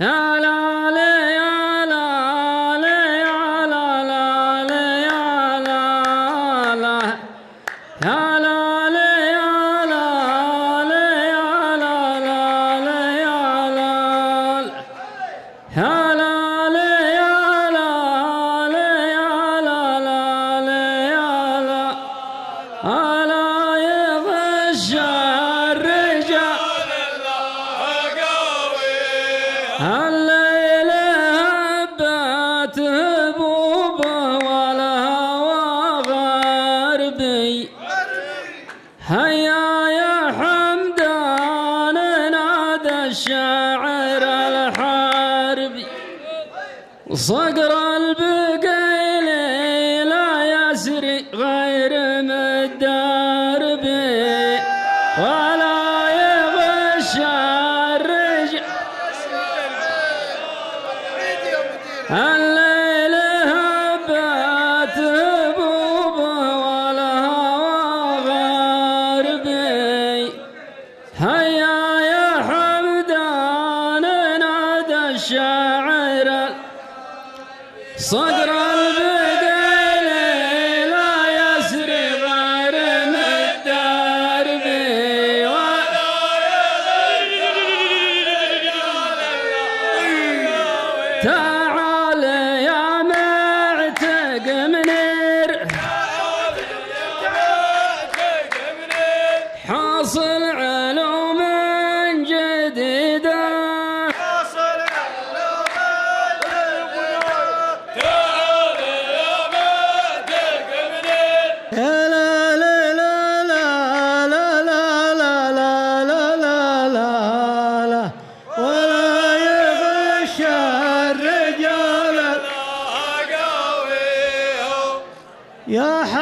لا لا لا الشاعر الحاربي صقر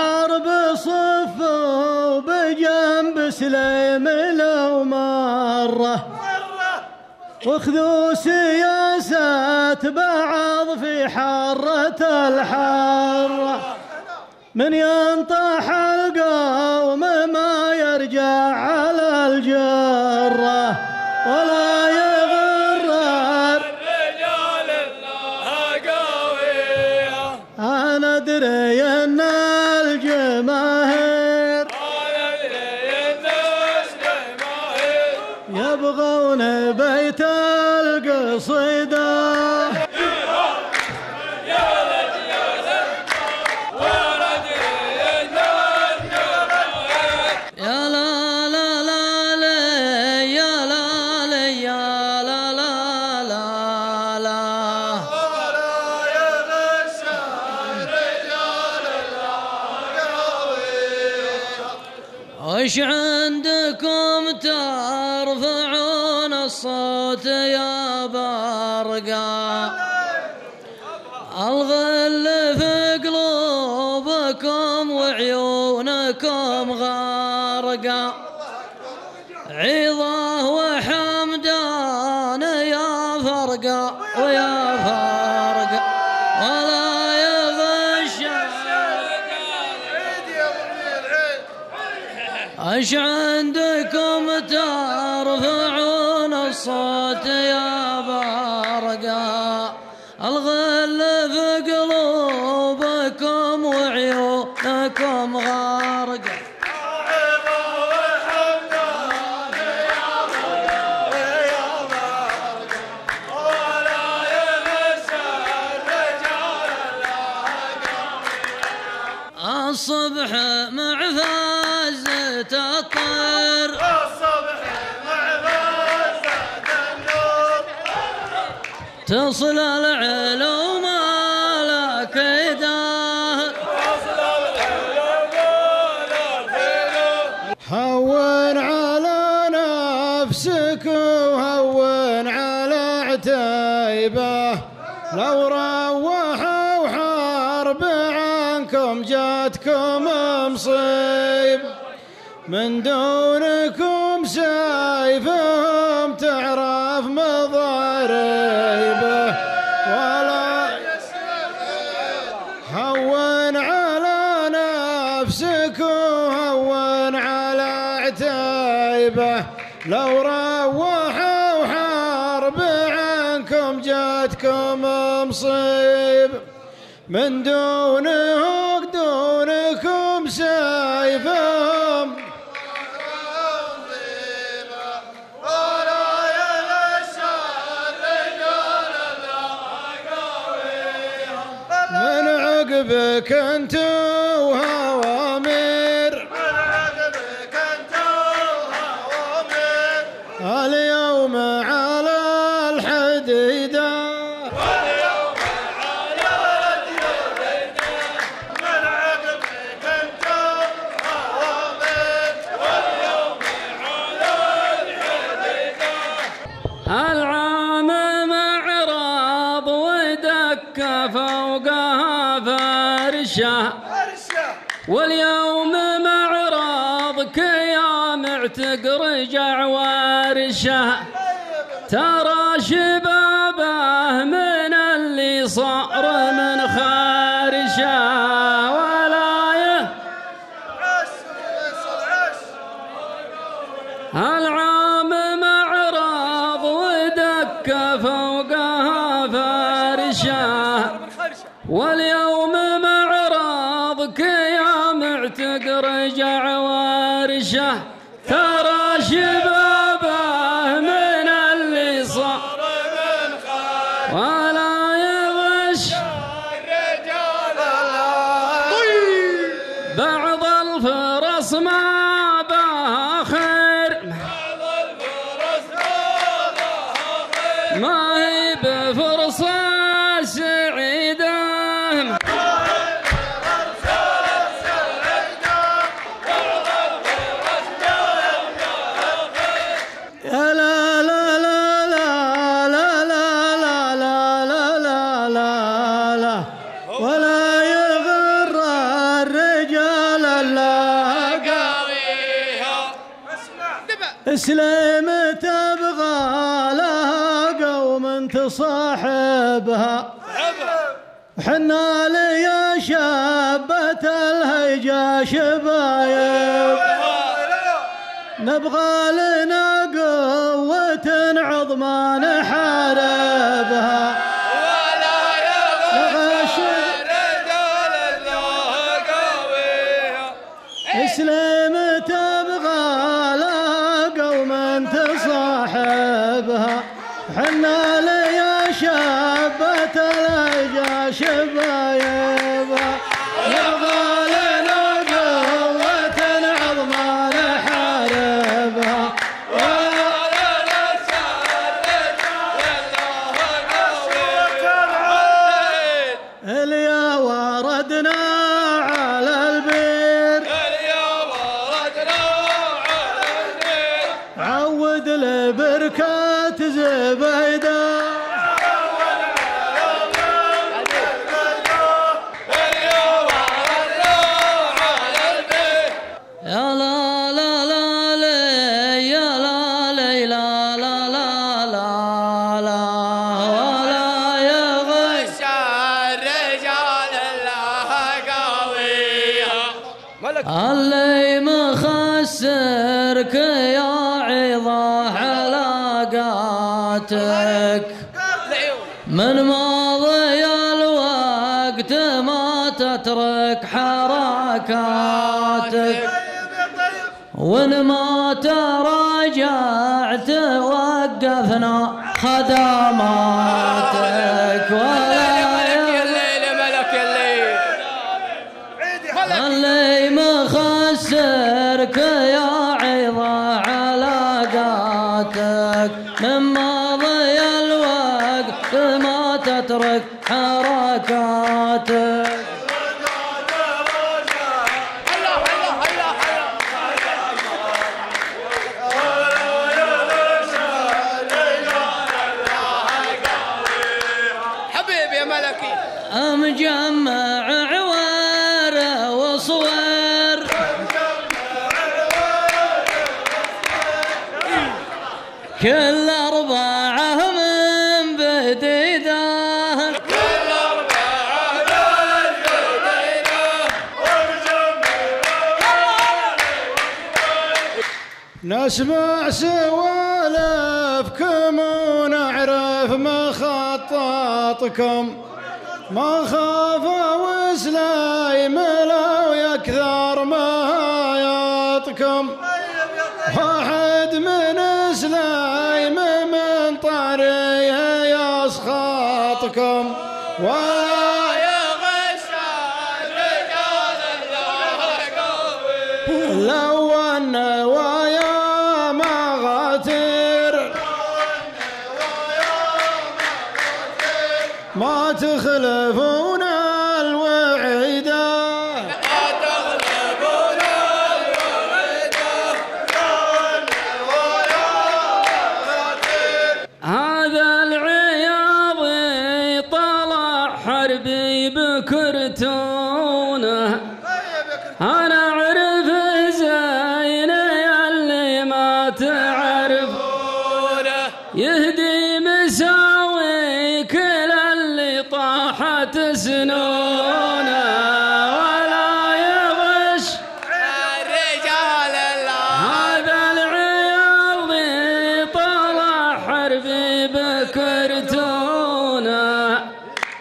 حارب صف وبجنب سليم لو مرة. وخذوا سياسات بعض في حارة الحارة. من ينطح القوم ما يرجع على الجرة. ولا أش عندكم ترفعون الصوت تصل العلوم عيبه لو روحوا حرب عنكم جاتكم مصيب. من دونه دونكم سيفهم. من عقبك أنتم واليوم معراضك يا معتق رجع وارشه ترى شبابه من اللي صار من خارشه. ولا يه العام معراض ودك فوقها فرشه واليوم معراضك يا معتق رجع وارشه ترى شبابه. أسلم تبغى لها قوم تصاحبها حنا لي شابة الهيجا شبايب. نبغى لنا قوة عظمى نحاربها. شابت الأجاشبه اللي مخسرك يا عظة علاقاتك من ماضي الوقت ما تترك حركاتك. وإن ما تراجعت وقفنا خدماتك. مخسرك يا عظة علاقاتك من ماضي الوقت ما تترك. نسمع سوالفكم ونعرف مخططكم ما خاف وسلايم لو يكثر ما يطكم. واحد من سلايم من طاريه يسخطكم. واحد love. Of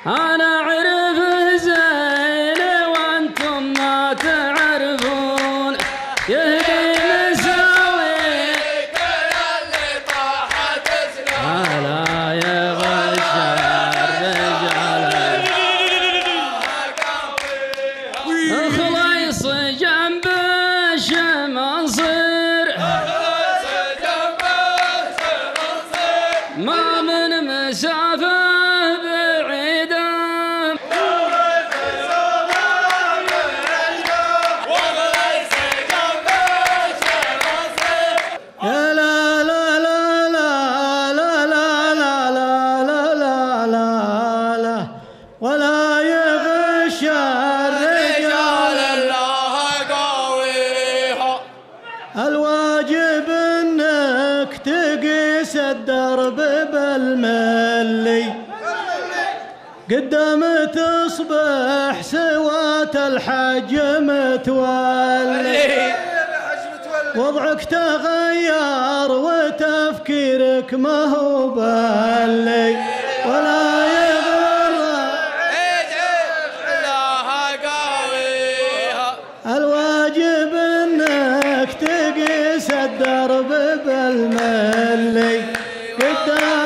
Anna قدام تصبح سوات الحج متولي. وضعك تغير وتفكيرك ما هو بالي ولا يغر الواجب إنك تقيس الدرب بالملي. قدام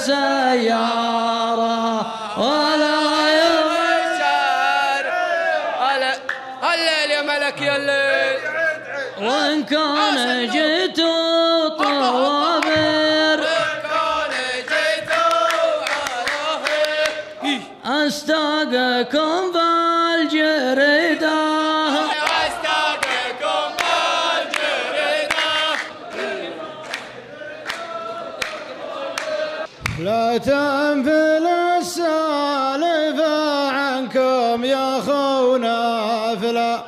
سيارة. ولا يمشار هلا هلا يا ملك يا الليل. وإن كان جيت وتنفل السالفة عنكم يا خونا فلا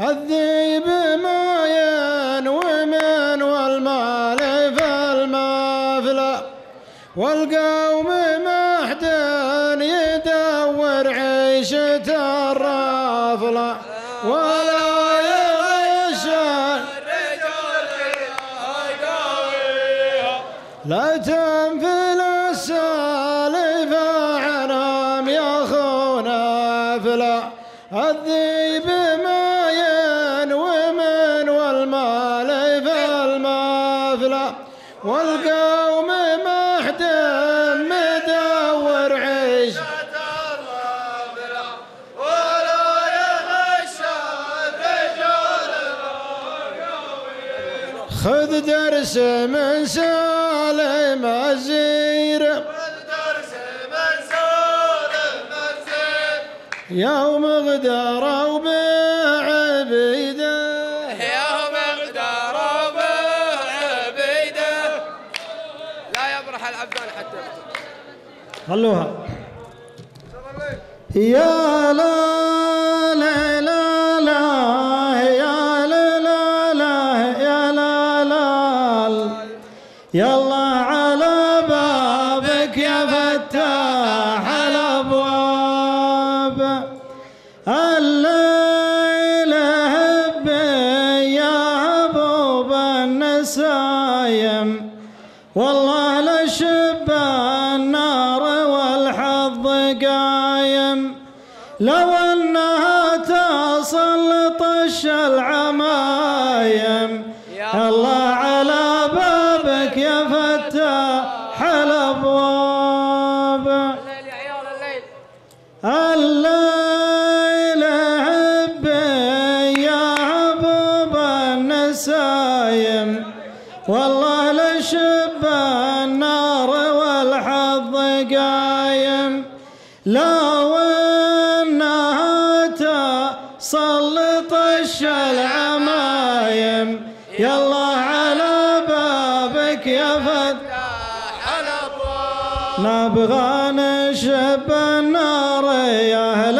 الذيب ما ينوي من والمال المافلة والقلب يوم غدروا بعبيده يوم أقدر بعبيده لا يبرح حتى خلوها. يا لا قايم. لو أنها تسلط العمايم نبغى نشب النار يا أهل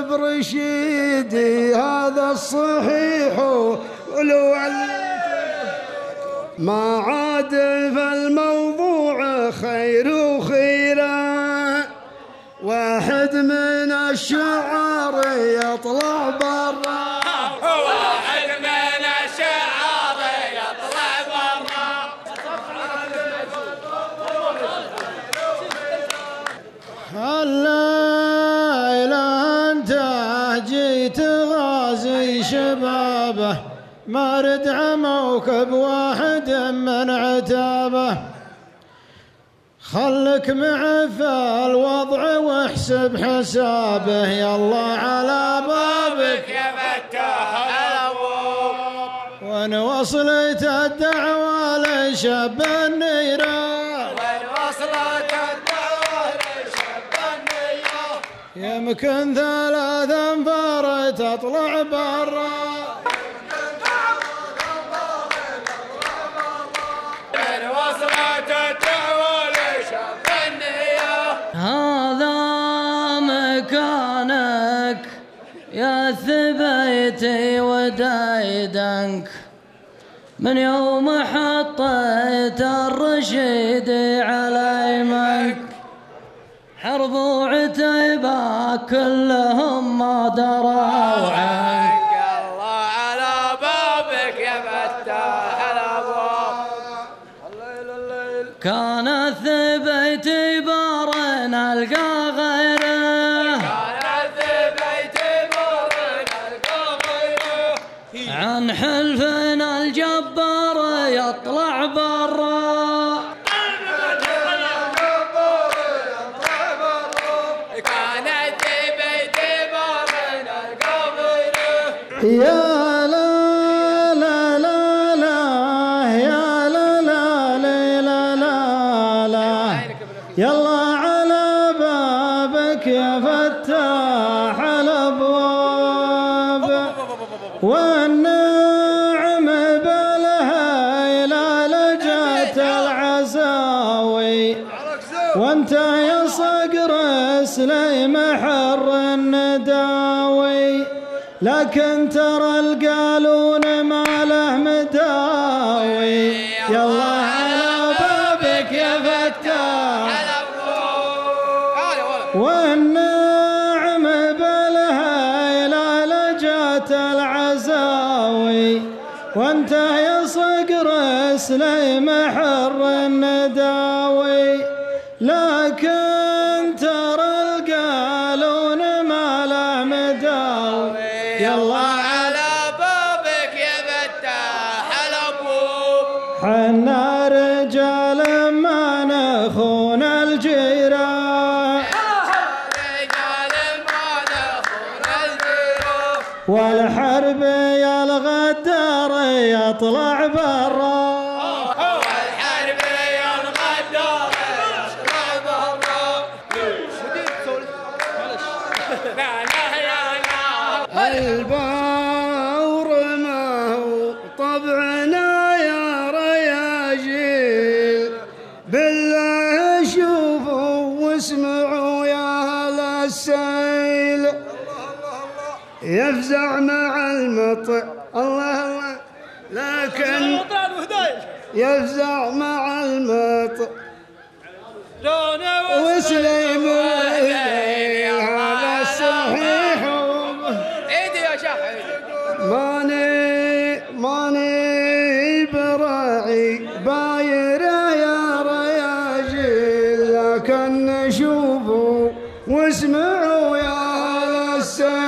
غرب رشيدي هذا الصحيح. ولو ما عاد في الموضوع خير وخيره واحد من الشعر يطلع برا. ما رد عموك بواحد من عتابه. خلك معه في الوضع واحسب حسابه. يلا على بابك يا فتاح الابواب وان وصلت الدعوة لشب النيران. وين وصلت الدور شب النية يمكن ثلاث أنفار تطلع برا. ودايدنك من يوم حطيت الرشيد على يمك حرب وعتيبة كلهم ما دروا عنك. يلا على بابك يا فتاح وانت يا صقر اسلم حر النداوي. لا ما هو طبعنا يا رياجيل. بالله شوفوا واسمعوا يا يفزع مع المطر الله الله. لكن يفزع مع المطر يا سيد